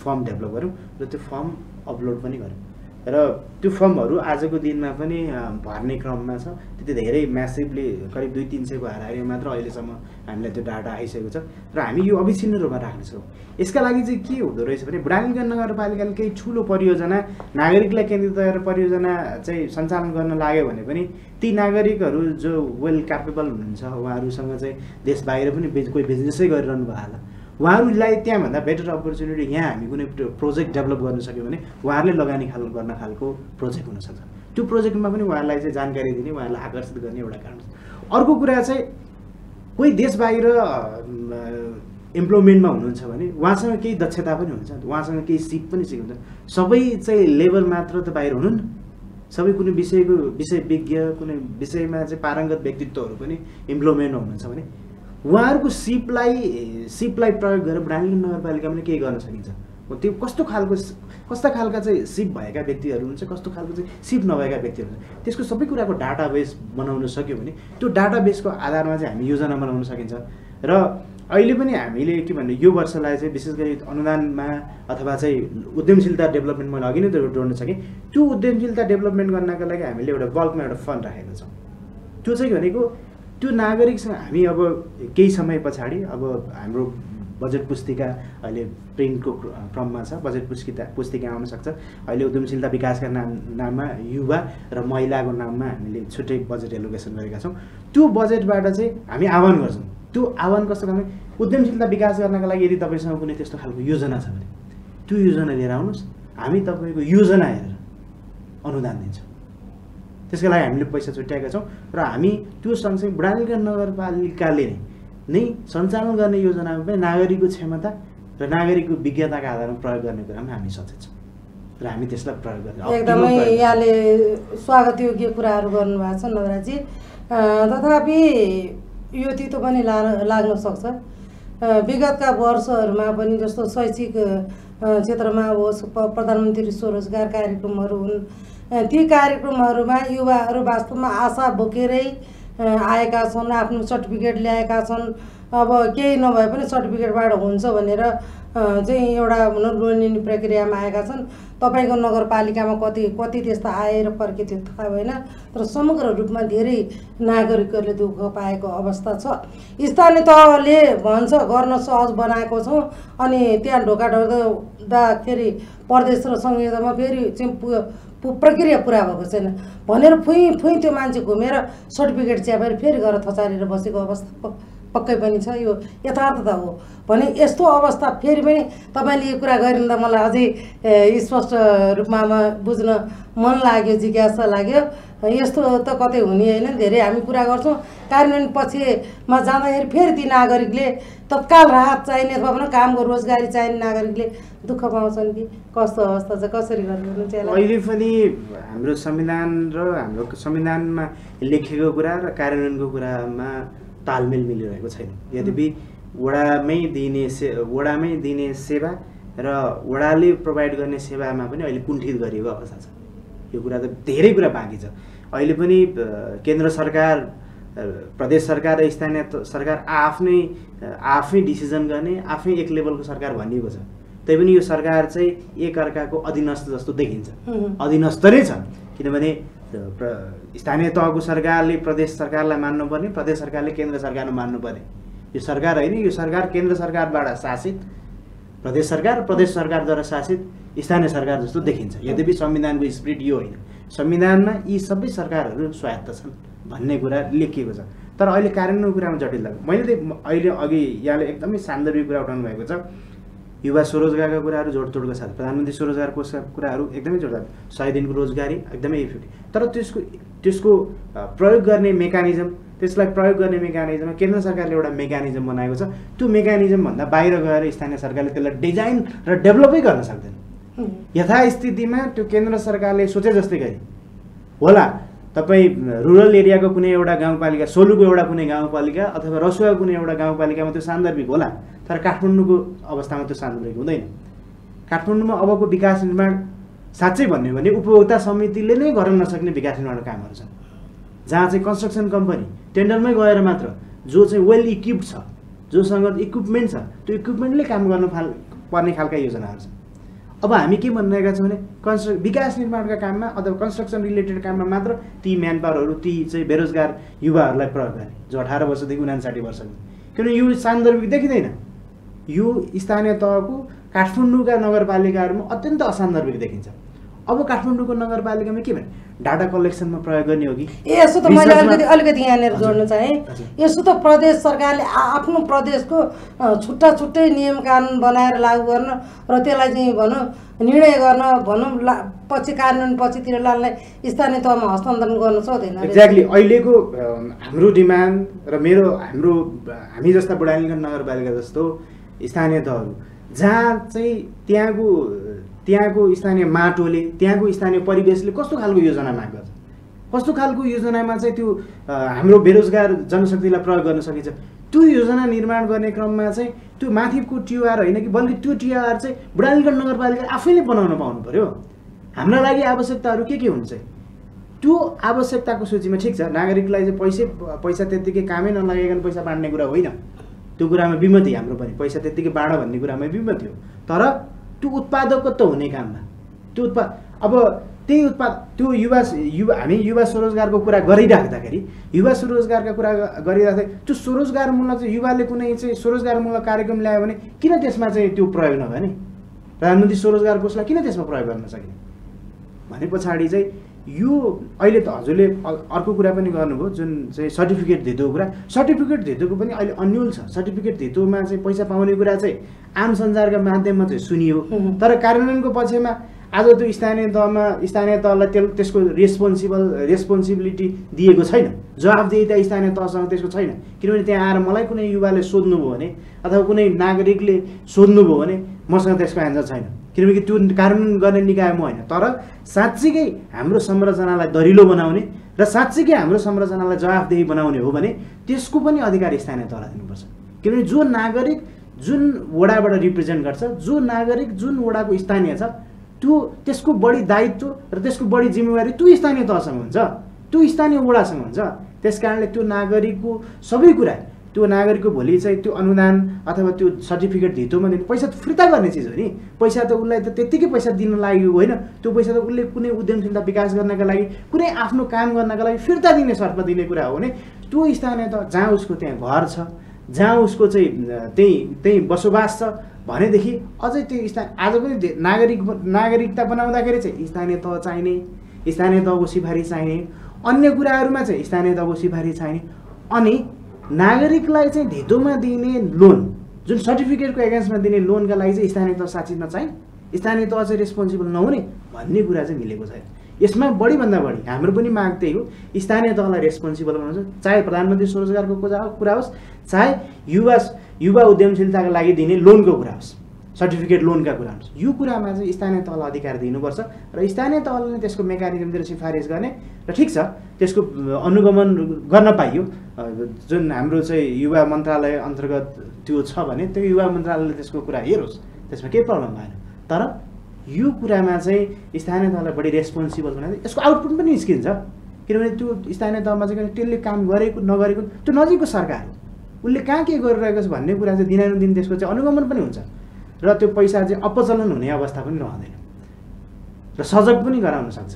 फर्म डेभलप गऱ्यौँ र त्यो फर्म अपलोड पनि गऱ्यौँ। र त्यो फर्महरू आजको दिनमा पनि भर्ने क्रममा छ। त्यति धेरै म्यासिभली करिब दुई तिन सयको हाराहारी मात्र अहिलेसम्म हामीलाई त्यो डाटा आइसकेको छ। र हामी यो अविच्छिन्न रूपमा राख्नेछौँ। यसका लागि चाहिँ के हुँदो रहेछ भने ब्राह्मणगञ्ज नगरपालिकाले केही ठुलो परियोजना नागरिकलाई केन्द्रित गरेर परियोजना चाहिँ सञ्चालन गर्न लाग्यो भने पनि ती नागरिकहरू जो वेल क्यापेबल हुनुहुन्छ उहाँहरूसँग चाहिँ देश बाहिर पनि कोही बिजनेसै गरिरहनु भयो होला। उहाँहरूलाई त्यहाँभन्दा बेटर अपर्च्युनिटी यहाँ हामी कुनै प्रो- प्रोजेक्ट डेभलप गर्न सक्यो भने उहाँहरूले लगानी खाल गर्न खालको प्रोजेक्ट हुनसक्छ त्यो प्रोजेक्टमा पनि उहाँहरूलाई चाहिँ जानकारी दिने उहाँहरूलाई आकर्षित गर्ने एउटा कारण अर्को कुरा चाहिँ कोही देश बाहिर इम्प्लोइमेन्टमा हुनुहुन्छ भने उहाँसँग केही दक्षता पनि हुन्छ। उहाँसँग केही सिप पनि सिक्नुहुन्छ। सबै चाहिँ लेबर मात्र त बाहिर हुनु सबै कुनै विषयको विषय विज्ञ कुनै विषयमा चाहिँ पारङ्गत व्यक्तित्वहरू पनि इम्प्लोइमेन्टमा हुनुहुन्छ भने उहाँहरूको सिपलाई सिपलाई प्रयोग गरेर ब्राह्मण नगरपालिकामा केही गर्न सकिन्छ? त्यो कस्तो खालको कस्ता खालका चाहिँ सिप भएका व्यक्तिहरू हुन्छ कस्तो खालको चाहिँ सिप नभएका व्यक्तिहरू हुन्छ त्यसको सबै कुराको डाटाबेस बनाउन सक्यो भने त्यो डाटाबेसको आधारमा चाहिँ हामी योजना बनाउन सकिन्छ। र अहिले पनि हामीले के भन्ने यो वर्षलाई चाहिँ विशेष गरी अनुदानमा अथवा चाहिँ उद्यमशीलता डेभलपमेन्ट मैले अघि नै जोड्न सकेँ। त्यो उद्यमशीलता डेभलपमेन्ट गर्नका लागि हामीले एउटा बल्कमा एउटा फन्ड राखेका छौँ। त्यो चाहिँ भनेको त्यो नागरिकसँग हामी अब केही समय पछाडि अब हाम्रो बजेट पुस्तिका अहिले प्रिन्टको क्र- क्रममा छ बजेट पुस्तिका पुस्तिका आउन सक्छ। अहिले उद्यमशीलता विकासका नाम नाममा युवा र महिलाको नाममा हामीले छुट्टै बजेट एलोकेसन गरेका छौँ। त्यो बजेटबाट चाहिँ हामी आह्वान गर्छौँ। त्यो आह्वान कस्तो खाले उद्यमशीलता विकास गर्नका लागि यदि तपाईँसँग कुनै त्यस्तो खालको योजना छ भने त्यो योजना लिएर आउनुहोस्। हामी तपाईँको योजना हेरेर अनुदान दिन्छौँ। त्यसको लागि हामीले पैसा छुट्याएका छौँ र हामी त्यो सँगसँगै बुढानीगञ्ज नगरपालिकाले नै सञ्चालन गर्ने योजनामा पनि नागरिकको क्षमता र नागरिकको विज्ञताका आधारमा प्रयोग गर्ने कुरामा हामी सचेत छौँ। र हामी त्यसलाई प्रयोग गर्ने एकदमै। यहाँले स्वागत योग्य कुराहरू गर्नुभएको छ नवराजी। तथापि यो तितो पनि ला लाग्न सक्छ। विगतका वर्षहरूमा पनि जस्तो शैक्षिक क्षेत्रमा होस् प्रधानमन्त्री स्वरोजगार कार्यक्रमहरू हुन् ती कार्यक्रमहरूमा युवाहरू वास्तवमा आशा बोकेरै आएका छन् आफ्नो सर्टिफिकेट ल्याएका छन्। अब केही नभए पनि सर्टिफिकेटबाट हुन्छ भनेर चाहिँ एउटा पुनर्गणनी प्रक्रियामा आएका छन्। तपाईँको नगरपालिकामा कति कति त्यस्ता आएर फर्के त्यो थाहा भएन तर समग्र रूपमा धेरै नागरिकहरूले दुःख पाएको अवस्था छ। स्थानीय तहले भन्छ गर्न सहज बनाएको छौँ अनि त्यहाँ ढोका ढोक्दाखेरि प्रदेश र संहितामा फेरि चाहिँ प्रक्रिया पुरा भएको छैन। भनेर फुइँ फुइँ त्यो मान्छे घुमेर सर्टिफिकेट च्यापेर फेरि गएर थचारेर बसेको अवस्था पक्कै पनि छ। यो यथार्थता हो। भने यस्तो अवस्था फेरि पनि तपाईँले यो कुरा गरिरहँदा मलाई अझै स्पष्ट रूपमा बुझ्न मन लाग्यो जिज्ञासा लाग्यो। यस्तो त कतै हुने होइन धेरै हामी कुरा गर्छौँ। कार्यान्वयन पक्षमा जाँदाखेरि फेरि ती नागरिकले तत्काल राहत चाहिने अथवा कामको रोजगारी चाहिने नागरिकले दुःख पाउँछन् कि? कस्तो अवस्था छ? कसरी गर्नु चाहिँ? अहिले पनि हाम्रो संविधान र हाम्रो संविधानमा लेखेको कुरा र कार्यान्वयनको कुरामा तालमेल मिलिरहेको छैन। यद्यपि वडामै दिने से वडामै दिने सेवा र वडाले प्रोभाइड गर्ने सेवामा पनि अहिले कुण्ठित गरिएको अवस्था छ। यो कुरा त धेरै कुरा बाँकी छ। अहिले पनि केन्द्र सरकार प्रदेश सरकार र स्थानीय सरकार आफ्नै आफै डिसिजन गर्ने आफै एक लेभलको सरकार भनिएको छ। तैपनि यो सरकार चाहिँ एक अर्काको अधीनस्थ जस्तो देखिन्छ. अधीनस्थ नै छ। किनभने स्थानीय तहको सरकारले प्रदेश सरकारलाई मान्नुपर्ने प्रदेश सरकारले केन्द्र सरकारमा मान्नुपर्ने। यो सरकार होइन यो सरकार केन्द्र सरकारबाट शासित प्रदेश सरकार प्रदेश सरकारद्वारा शासित। स्थानीय सरकार जस्तो देखिन्छ। यद्यपि संविधानको स्पिरिट यो होइन। संविधानमा यी सबै सरकारहरू स्वायत्त छन् भन्ने कुरा लेखिएको छ। तर अहिले कार्यान्वयनको कुरामा जटिलता मैले चाहिँ म- अहिले अघि यहाँले एकदमै सान्दर्भिक कुरा उठाउनु भएको छ। युवा स्वरोजगारका कुराहरू जोडतोडको साथ प्रधानमन्त्री स्वरोजगार कोषका कुराहरू एकदमै जोडदार। सय दिनको रोजगारी एकदमै इफेक्टिभ। तर त्यसको त्यसको प्रयोग गर्ने मेकानिजम त्यसलाई प्रयोग गर्ने मेकानिजममा केन्द्र सरकारले एउटा मेकानिजम बनाएको छ। त्यो मेकानिजमभन्दा बाहिर गएर स्थानीय सरकारले त्यसलाई डिजाइन र डेभलपै गर्न सक्दैन. यथास्थितिमा त्यो केन्द्र सरकारले सोचे जस्तै गरी। होला तपाईँ रुरल एरियाको कुनै एउटा गाउँपालिका सोलुको एउटा कुनै गाउँपालिका अथवा रसुवाको कुनै एउटा गाउँपालिकामा त्यो सान्दर्भिक होला तर काठमाडौँको अवस्थामा त्यो सान्दर्भिक हुँदैन। काठमाडौँमा अबको विकास निर्माण साँच्चै भन्यो भने उपभोक्ता समितिले नै गर्न नसक्ने विकास निर्माणको कामहरू छन्। जहाँ चाहिँ कन्स्ट्रक्सन कम्पनी टेन्डरमै गएर मात्र जो चाहिँ वेल इक्विप्ड छ जोसँग इक्विपमेन्ट छ त्यो इक्विपमेन्टले काम गर्न फाल पर्ने खालका योजनाहरू छन्। अब हामी के भनिरहेका छौँ भने कन्स्ट्रक विकास निर्माणका काममा अथवा कन्स्ट्रक्सन रिलेटेड काममा मात्र ती म्यान पावरहरू ती चाहिँ बेरोजगार युवाहरूलाई प्रयोग गर्ने जो अठार वर्षदेखि उनासाठी वर्षको किनभने यो सान्दर्भिक देखिँदैन। यो स्थानीय तहको काठमाडौँका नगरपालिकाहरूमा अत्यन्त असान्दर्भिक देखिन्छ। अब काठमाडौँको नगरपालिकामा के भने? डाटा कलेक्सनमा प्रयोग गर्ने हो कि? ए यसो त मैले अलिकति अलिकति यहाँनिर। जोड्न चाहेँ। यसो त प्रदेश सरकारले आफ्नो प्रदेशको छुट्टा छुट्टै नियम कानुन बनाएर लागू गर्न र त्यसलाई चाहिँ भनौँ निर्णय गर्न भनौँ ला पछि कार्यान्वयन पछितिर लानलाई स्थानीय तहमा हस्तान्तरण गर्न सक्दैन एक्ज्याक्टली अहिलेको हाम्रो डिमान्ड र मेरो हाम्रो हामी जस्ता बुढानीगञ्ज नगरपालिका जस्तो स्थानीय तहहरू जहाँ चाहिँ त्यहाँको त्यहाँको स्थानीय माटोले त्यहाँको स्थानीय परिवेशले कस्तो खालको योजना माग गर्छ कस्तो खालको योजनामा चाहिँ त्यो हाम्रो बेरोजगार जनशक्तिलाई प्रयोग गर्न सकिन्छ? त्यो योजना निर्माण गर्ने क्रममा चाहिँ त्यो माथिको टिओआर होइन कि बल्कि त्यो टिओआर चाहिँ बुढानीगढ नगरपालिका आफैले बनाउन पाउनु पऱ्यो हाम्रा लागि आवश्यकताहरू के के हुन्छ? त्यो आवश्यकताको सूचीमा ठिक छ नागरिकलाई चाहिँ पैसै पैसा त्यत्तिकै कामै नलागिकन पैसा बाँड्ने कुरा होइन। त्यो कुरामा विमति हाम्रो पनि पैसा त्यत्तिकै बाँड भन्ने कुरामा विमति हो। तर त्यो उत्पादकत्व हुने काममा। त्यो उत्पाद अब त्यही उत्पाद त्यो युवा युवा हामी युवा स्वरोजगारको कुरा गरिराख्दाखेरि युवा स्वरोजगारका कुरा गरिराख्दाखेरि त्यो स्वरोजगारमूलक चाहिँ युवाले कुनै चाहिँ स्वरोजगारमूलक कार्यक्रम ल्यायो भने किन त्यसमा चाहिँ त्यो प्रयोग नगर्ने प्रधानमन्त्री स्वरोजगार कोषलाई किन त्यसमा प्रयोग गर्न सकिने? भने पछाडि चाहिँ यो अहिले त हजुरले अर्को कुरा पनि गर्नुभयो जुन चाहिँ सर्टिफिकेट धितोको कुरा सर्टिफिकेट धितोको पनि अहिले अन्यल छ सर्टिफिकेट धितोमा चाहिँ पैसा पाउने कुरा चाहिँ आम सञ्चारका माध्यममा चाहिँ सुनियो। तर कार्यान्वयनको पक्षमा आज त्यो स्थानीय तहमा स्थानीय तहलाई त्यो त्यसको रेस्पोन्सिबल रेस्पोन्सिबिलिटी दिएको छैन। जवाबदेहिता स्थानीय तहसँग त्यसको छैन। किनभने त्यहाँ आएर मलाई कुनै युवाले सोध्नुभयो भने अथवा कुनै नागरिकले सोध्नुभयो भने मसँग त्यसको एन्सर छैन। किनभने त्यो कार्यान्वयन गर्ने निकाय म होइन। तर साँच्चीकै हाम्रो संरचनालाई दरिलो बनाउने र साँच्चीकै हाम्रो संरचनालाई जवाफदेही बनाउने हो भने त्यसको पनि अधिकार स्थानीय तहलाई दिनुपर्छ। किनभने जो नागरिक जुन वडाबाट रिप्रेजेन्ट गर्छ जो नागरिक जुन वडाको स्थानीय छ त्यो त्यसको बढी दायित्व र त्यसको बढी जिम्मेवारी त्यो स्थानीय तहसँग हुन्छ। त्यो स्थानीय वडासँग हुन्छ। त्यस कारणले त्यो नागरिकको सबै कुरा त्यो नागरिकको भोलि चाहिँ त्यो अनुदान अथवा त्यो सर्टिफिकेट धितोमा दिने पैसा त फिर्ता गर्ने चिज हो नि। पैसा त उसलाई त त्यत्तिकै पैसा दिन लागेको होइन। त्यो पैसा त उसले कुनै उद्यमशीलता विकास गर्नका लागि कुनै आफ्नो काम गर्नका लागि फिर्ता दिने शर्तमा दिने कुरा हो भने त्यो स्थानीय त जहाँ उसको त्यहाँ घर छ जहाँ उसको चाहिँ त्यही त्यही बसोबास छ भनेदेखि अझै त्यो स्थान आज पनि नागरिक नागरिकता बनाउँदाखेरि चाहिँ स्थानीय तह चाहिने स्थानीय तहको सिफारिस चाहिने अन्य कुराहरूमा चाहिँ स्थानीय तहको सिफारिस चाहिने अनि नागरिकलाई चाहिँ धितोमा दिने लोन जुन सर्टिफिकेटको एगेन्स्टमा दिने लोनका लागि चाहिँ स्थानीय तह साँच्ची नचाहिँ स्थानीय तह चाहिँ रेस्पोन्सिबल नहुने भन्ने कुरा चाहिँ मिलेको छैन। यसमा बढीभन्दा बढी हाम्रो पनि माग त्यही हो स्थानीय तहलाई रेस्पोन्सिबल बनाउँछ चाहे प्रधानमन्त्री स्वरोजगारको कुरा होस् चाहे युवा युवा उद्यमशीलताका लागि दिने लोनको कुरा होस् सर्टिफिकेट लोनका कुरा होस् यो कुरामा चाहिँ स्थानीय तहलाई अधिकार दिनुपर्छ र स्थानीय तहले नै त्यसको मेकानिजमतिर सिफारिस गर्ने र ठिक छ त्यसको अनुगमन गर्न पाइयो। जुन हाम्रो चाहिँ युवा मन्त्रालय अन्तर्गत त्यो छ भने त्यो युवा मन्त्रालयले त्यसको कुरा हेरोस् त्यसमा केही प्रब्लम भएन। तर यो कुरामा चाहिँ स्थानीय तहलाई बढी रेस्पोन्सिबल बनाएर यसको आउटपुट पनि निस्किन्छ। किनभने त्यो स्थानीय तहमा चाहिँ त्यसले काम गरेको नगरेको त्यो नजिकको सरकार हो। उसले कहाँ के गरिरहेको छ भन्ने कुरा चाहिँ दिनानुदिन त्यसको चाहिँ अनुगमन पनि हुन्छ। र त्यो पैसा चाहिँ अपचलन हुने अवस्था पनि रहँदैन। र सजग पनि गराउन सक्छ।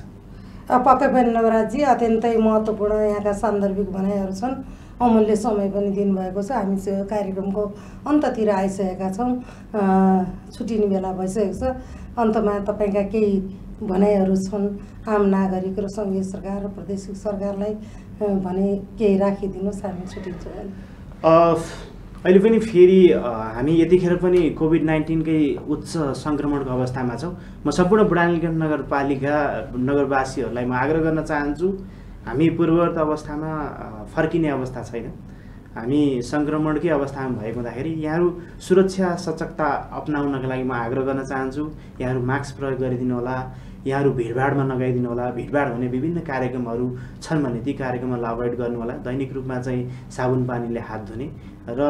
पक्कै पनि नवराजी अत्यन्तै महत्त्वपूर्ण यहाँका सान्दर्भिक भनाइहरू छन्। अमूल्य समय पनि दिनुभएको छ। हामी कार्यक्रमको अन्ततिर आइसकेका छौँ। छुट्टिने बेला भइसकेको छ। अन्तमा तपाईँका केही भनाइहरू छन्? आम नागरिक र सङ्घीय सरकार र प्रादेशिक सरकारलाई भने केही राखिदिनुहोस्। हामी छुट्टिन्छौँ। अहिले पनि फेरि हामी यतिखेर पनि कोभिड नाइन्टिनकै उच्च सङ्क्रमणको अवस्थामा छौँ। म सम्पूर्ण बुढानीगढ नगरपालिका नगरवासीहरूलाई म आग्रह गर्न चाहन्छु हामी पूर्ववर्त अवस्थामा फर्किने अवस्था छैन। हामी सङ्क्रमणकै अवस्थामा भएको हुँदाखेरि यहाँहरू सुरक्षा सचकता अप्नाउनका लागि म आग्रह गर्न चाहन्छु। यहाँहरू मास्क प्रयोग गरिदिनु होला यहाँहरू भिडभाडमा नगइदिनु होला। भिडभाड हुने विभिन्न कार्यक्रमहरू छन् भने ती कार्यक्रमहरूलाई अभोइड गर्नु होला। दैनिक रूपमा चाहिँ साबुन पानीले हात धुने र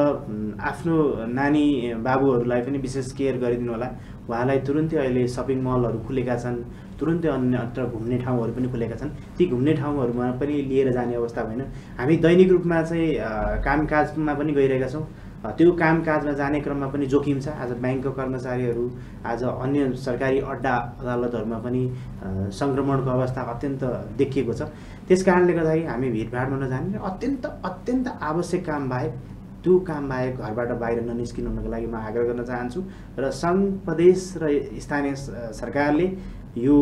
आफ्नो नानी बाबुहरूलाई पनि विशेष केयर गरिदिनु होला। उहाँलाई तुरुन्तै अहिले सपिङ मलहरू खुलेका छन् तुरुन्तै अन्यत्र घुम्ने ठाउँहरू पनि खुलेका छन्। ती घुम्ने ठाउँहरूमा पनि लिएर जाने अवस्था भएन। हामी दैनिक रूपमा चाहिँ कामकाजमा पनि गइरहेका छौँ। त्यो कामकाजमा जाने क्रममा पनि जोखिम छ। आज ब्याङ्कको कर्मचारीहरू आज अन्य सरकारी अड्डा अदालतहरूमा पनि सङ्क्रमणको अवस्था अत्यन्त देखिएको छ। त्यस कारणले गर्दाखेरि हामी भिडभाडमा नजाने अत्यन्त अत्यन्त आवश्यक काम बाहेक त्यो काम बाहेक घरबाट बाहिर ननिस्किनुको लागि म आग्रह गर्न चाहन्छु। र सङ्घ प्रदेश र स्थानीय सरकारले यो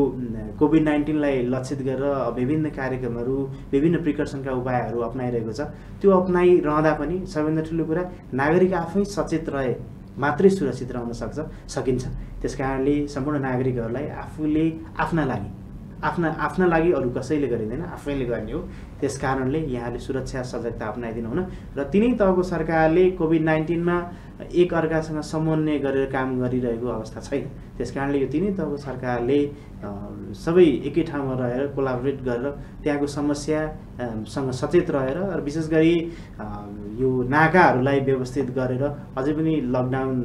कोभिड नाइन्टिनलाई लक्षित गरेर विभिन्न कार्यक्रमहरू विभिन्न प्रिकर्सनका उपायहरू अप्नाइरहेको छ। त्यो अप्नाइरहँदा पनि सबैभन्दा ठुलो कुरा नागरिक आफै सचेत रहे मात्रै सुरक्षित रहन सक्छ सकिन्छ। त्यस कारणले सम्पूर्ण नागरिकहरूलाई आफूले आफ्ना लागि आफ्ना आफ्ना लागि अरू कसैले गरिँदैन आफैले गर्ने हो। त्यस कारणले यहाँले सुरक्षा सजगता अप्नाइदिनु हुन। र तिनै तहको सरकारले कोभिड नाइन्टिनमा एक अर्कासँग समन्वय गरेर काम गरिरहेको अवस्था छैन। त्यस कारणले यो तिनै तहको सरकारले सबै एकै ठाउँमा रहेर कोलाबोरेट गरेर त्यहाँको समस्यासँग सचेत रहेर र विशेष गरी यो नाकाहरूलाई व्यवस्थित गरेर अझै पनि लकडाउन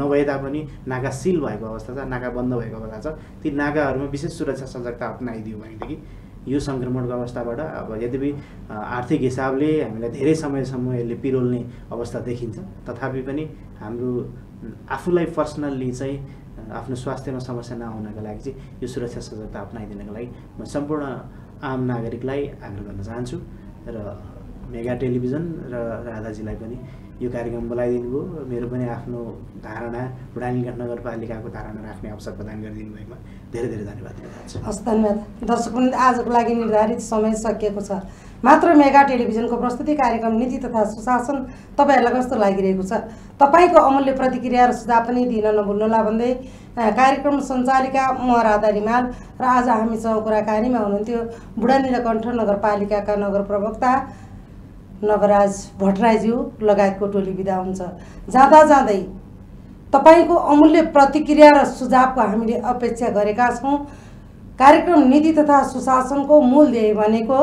नभए तापनि नाका सिल भएको अवस्था छ नाका बन्द भएको अवस्था छ। ती नाकाहरूमा विशेष सुरक्षा सजगता अप्नाइदियो भनेदेखि यो सङ्क्रमणको अवस्थाबाट अब यद्यपि आर्थिक हिसाबले हामीलाई धेरै समयसम्म यसले पिरोल्ने अवस्था देखिन्छ। तथापि पनि हाम्रो आफूलाई पर्सनल्ली चाहिँ आफ्नो स्वास्थ्यमा समस्या नआउनका लागि चाहिँ यो सुरक्षा सजगता अप्नाइदिनको लागि म सम्पूर्ण आम नागरिकलाई आग्रह गर्न चाहन्छु। र मेगा टेलिभिजन र राधाजीलाई पनि यो कार्यक्रम बोलाइदिनु भयो मेरो पनि आफ्नो धारणा बुढानीघाट नगरपालिकाको धारणा राख्ने अवसर प्रदान गरिदिनु भएकोमा धेरै धेरै धन्यवाद हस् धन्यवाद। दर्शक आजको लागि निर्धारित समय सकिएको छ। मात्र मेगा टेलिभिजनको प्रस्तुति कार्यक्रम नीति तथा सुशासन तपाईँहरूलाई कस्तो लागिरहेको छ? तपाईँको अमूल्य प्रतिक्रिया र सुझाव पनि दिन नभुल्नुहोला भन्दै कार्यक्रम सञ्चालिका म राधा रिमाल र आज हामीसँग कुराकानीमा हुनुहुन्थ्यो बुढानीलकण्ठ नगरपालिकाका नगर प्रवक्ता नवराज भट्टराईज्यू लगायतको टोली बिदा हुन्छ। जाँदा जाँदै तपाईँको अमूल्य प्रतिक्रिया र सुझावको हामीले अपेक्षा गरेका छौँ। कार्यक्रम नीति तथा सुशासनको मूल ध्येय भनेको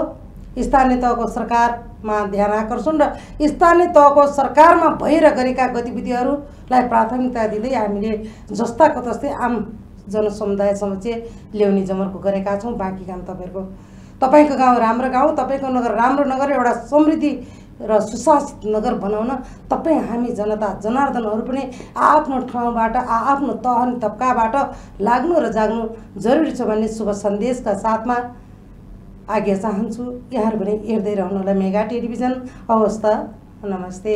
स्थानीय तहको सरकारमा ध्यान आकर्षण र स्थानीय तहको सरकारमा भएर गरेका गतिविधिहरूलाई प्राथमिकता दिँदै हामीले जस्ताको तस्तै आम जनसमुदाय समक्ष ल्याउने जमर्को गरेका छौँ। बाँकी काम तपाईँहरूको तपाईँको गाउँ राम्रो गाउँ तपाईँको नगर राम्रो नगर एउटा समृद्धि र सुशासित नगर बनाउन तपाईँ हामी जनता जनार्दनहरू पनि आफ्नो ठाउँबाट आफ्नो तह अनि तब्काबाट लाग्नु र जाग्नु जरुरी छ भन्ने शुभ सन्देशका साथमा आज्ञा चाहन्छु। यहाँहरू पनि हेर्दै रहनुहोला मेगा टेलिभिजन हवस् त नमस्ते।